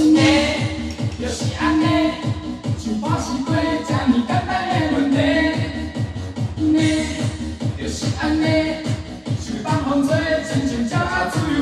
嘿，就是安尼，像这么简单的问题。就是安尼，像放风吹，亲像鸟仔自由